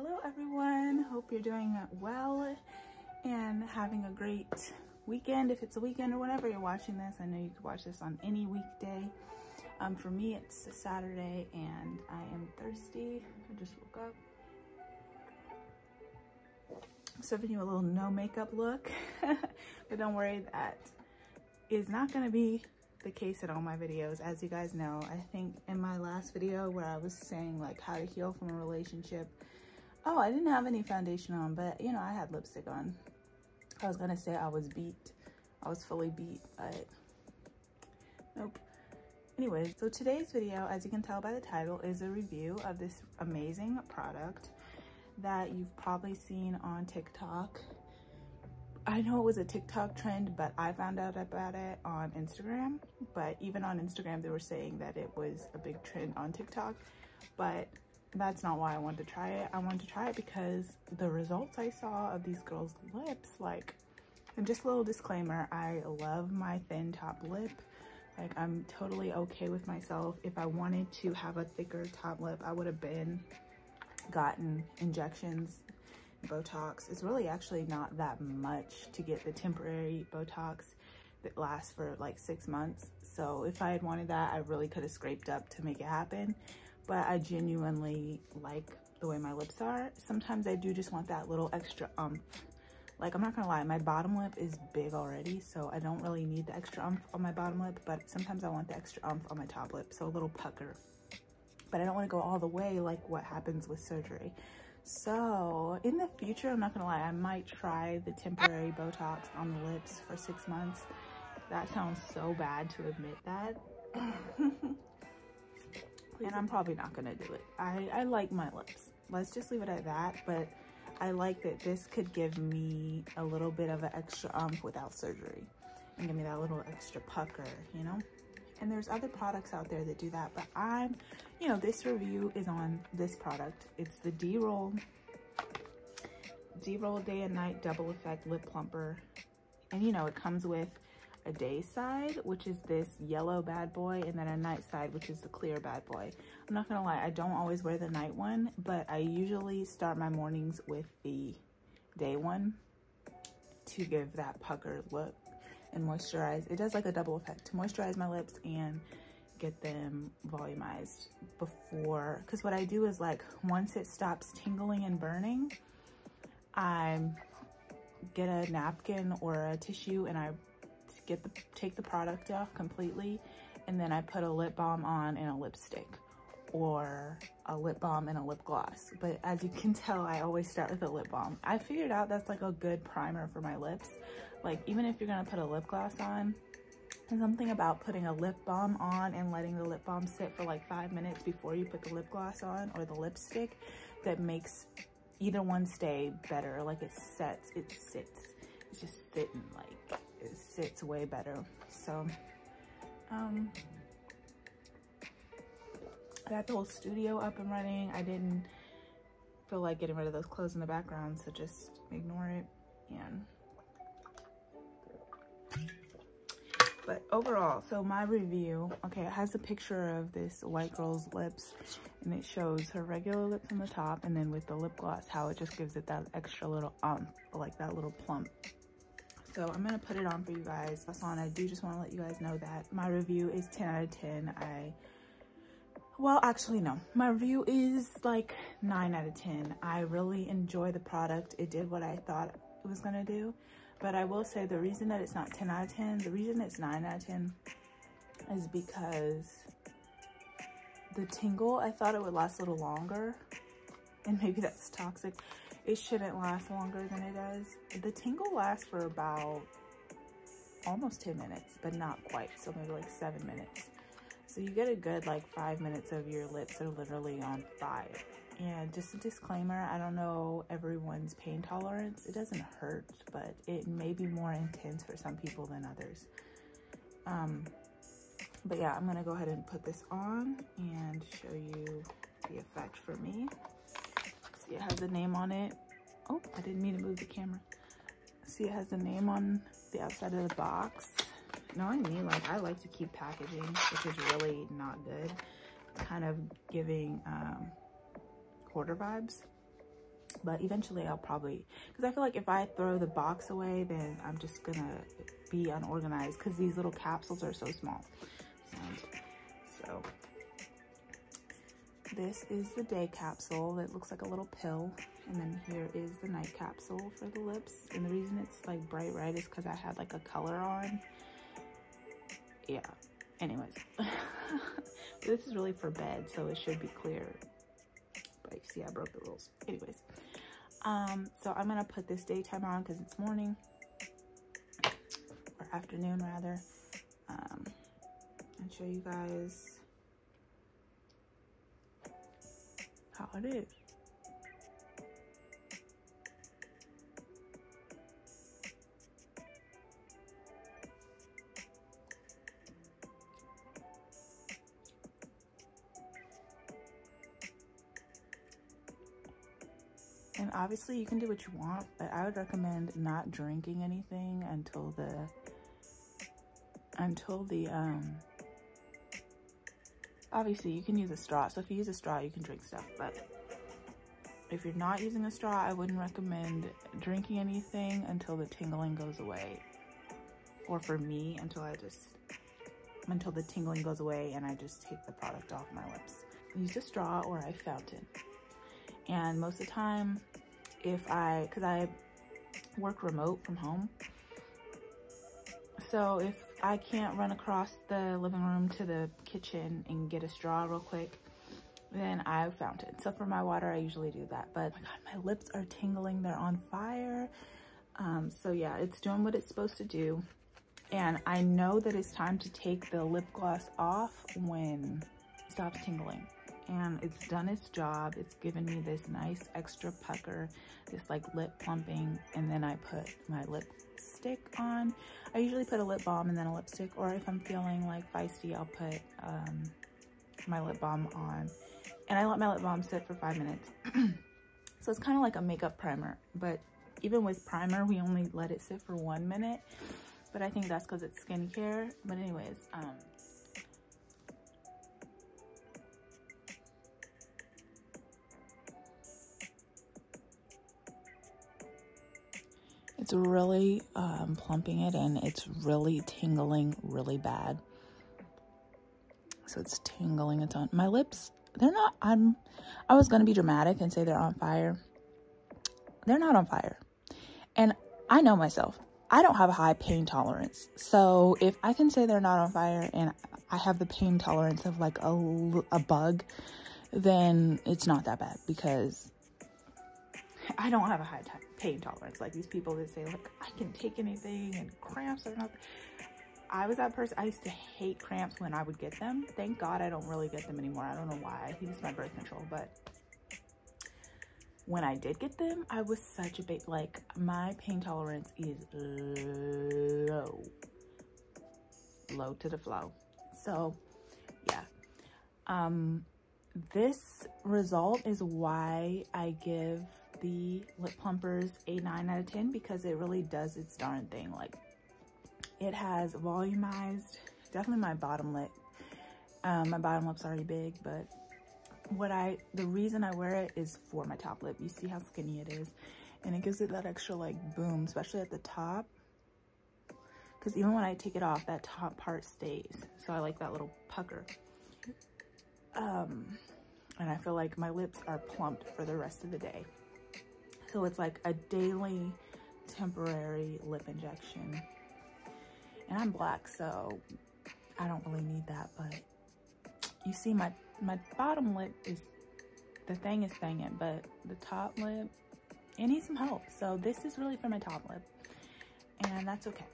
Hello everyone, hope you're doing well and having a great weekend. If it's a weekend or whenever you're watching this, I know you could watch this on any weekday. Um, for me, it's Saturday and I am thirsty. I just woke up. Serving you a little no makeup look, but don't worry, that is not gonna be the case in all my videos. As you guys know, I think in my last video where I was saying like how to heal from a relationship, oh, I didn't have any foundation on, but you know, I had lipstick on. I was gonna say I was beat. I was fully beat, but nope. Anyways, so today's video, as you can tell by the title, is a review of this amazing product that you've probably seen on TikTok. I know it was a TikTok trend, but I found out about it on Instagram. But even on Instagram, they were saying that it was a big trend on TikTok. But that's not why I wanted to try it. I wanted to try it because the results I saw of these girls' lips, like, and just a little disclaimer, I love my thin top lip. Like, I'm totally okay with myself. If I wanted to have a thicker top lip, I would have been gotten injections Botox. It's really actually not that much to get the temporary Botox that lasts for like six months. So if I had wanted that, I really could have scraped up to make it happen. But I genuinely like the way my lips are. Sometimes I do just want that little extra umph. Like, I'm not gonna lie, my bottom lip is big already, so I don't really need the extra umph on my bottom lip, but sometimes I want the extra umph on my top lip, so a little pucker. But I don't wanna go all the way like what happens with surgery. So in the future, I'm not gonna lie, I might try the temporary Botox on the lips for six months. That sounds so bad to admit that. and I'm probably not gonna do it. I, I like my lips. Let's just leave it at that. But I like that this could give me a little bit of an extra umph without surgery and give me that little extra pucker, you know? And there's other products out there that do that, but I'm, you know, this review is on this product. It's the Derol, Derol Day and Night Double Effect Lip Plumper. And you know, it comes with a day side, which is this yellow bad boy, and then a night side, which is the clear bad boy. I'm not gonna lie, I don't always wear the night one, but I usually start my mornings with the day one to give that pucker look and moisturize. It does like a double effect to moisturize my lips and get them volumized before, because what I do is like, once it stops tingling and burning, I get a napkin or a tissue and I get the take the product off completely and then I put a lip balm on and a lipstick or a lip balm and a lip gloss. But as you can tell, I always start with a lip balm. I figured out that's like a good primer for my lips. Like even if you're gonna put a lip gloss on, there's something about putting a lip balm on and letting the lip balm sit for like five minutes before you put the lip gloss on or the lipstick that makes either one stay better. Like it sets, it sits. It's just sitting like, it sits way better. So, um, I got the whole studio up and running. I didn't feel like getting rid of those clothes in the background, so just ignore it. And but overall, so my review, okay, it has a picture of this white girl's lips and it shows her regular lips on the top and then with the lip gloss, how it just gives it that extra little, um, like that little plump. So I'm gonna put it on for you guys. That's on. I do just wanna let you guys know that my review is 10 out of 10. I well, actually, no. My review is like 9 out of 10. I really enjoy the product. It did what I thought it was to do. But I will say the reason that it's not 10 out of 10, the reason it's 9 out of 10 is because the tingle, I thought it would last a little longer. And maybe that's toxic. It shouldn't last longer than it does. The tingle lasts for about almost 10 minutes, but not quite. So maybe like 7 minutes. So you get a good like five minutes of your lips are literally on fire. And just a disclaimer, I don't know everyone's pain tolerance. It doesn't hurt, but it may be more intense for some people than others. Um, but yeah, I'm gonna go ahead and put this on and show you the effect for me. See, it has a name on it. Oh, I didn't mean to move the camera. See, it has the name on the outside of the box No, I mean like I like to keep packaging, which is really not good. It's kind of giving um, hoarder vibes. but eventually I'll probably, because I feel like if I throw the box away, then I'm just gonna be unorganized because these little capsules are so small. So this is the day capsule. It looks like a little pill. And then here is the night capsule for the lips. And the reason it's like bright red is because I had like a color on. Yeah, anyways. this is really for bed, so it should be clear. But you see, I broke the rules. Anyways, um, so I'm gonna put this daytime on because it's morning or afternoon rather, um, and show you guys And obviously you can do what you want, but I would recommend not drinking anything until the, until the, um, obviously you can use a straw. So if you use a straw, you can drink stuff, but if you're not using a straw, I wouldn't recommend drinking anything until the tingling goes away. Or for me, until I just, until the tingling goes away and I just take the product off my lips. Use a straw or a fountain. And most of the time, if I, because I work remote from home, so if I can't run across the living room to the kitchen and get a straw real quick, then I found it. So for my water, I usually do that. But oh my God, my lips are tingling. They're on fire. Um, so yeah, it's doing what it's supposed to do. And I know that it's time to take the lip gloss off when it stops tingling and it's done its job. It's given me this nice extra pucker, this like lip plumping, and then I put my lipstick on. I usually put a lip balm and then a lipstick, or if I'm feeling like feisty, I'll put um, my lip balm on. And I let my lip balm sit for five minutes. so it's kind of like a makeup primer, but even with primer, we only let it sit for one minute. But I think that's because it's skincare. But anyways, um, It's really um, plumping it in. It's really tingling really bad. So it's tingling its own. My lips, they're not, I'm, I was going to be dramatic and say they're on fire. They're not on fire. And I know myself. I don't have a high pain tolerance. So if I can say they're not on fire and I have the pain tolerance of like a, a bug, then it's not that bad because I don't have a high pain tolerance. Like these people that say, like, I can take anything and cramps are not. I was that person. I used to hate cramps when I would get them. Thank God I don't really get them anymore. I don't know why. I think it's my birth control. But when I did get them, I was such a big, like, my pain tolerance is low. Low to the flow. So, yeah. Um, this result is why I give the lip plumpers a 9 out of 10 because it really does its darn thing. Like it has volumized definitely my bottom lip. Um, my bottom lip's already big but what I the reason I wear it is for my top lip. You see how skinny it is. And it gives it that extra like boom especially at the top. Because even when I take it off that top part stays. So I like that little pucker. Um and I feel like my lips are plumped for the rest of the day so it's like a daily temporary lip injection. And I'm black, so I don't really need that, but you see my, my bottom lip is, the thing is thinging, but the top lip, it needs some help. So this is really for my top lip, and that's okay.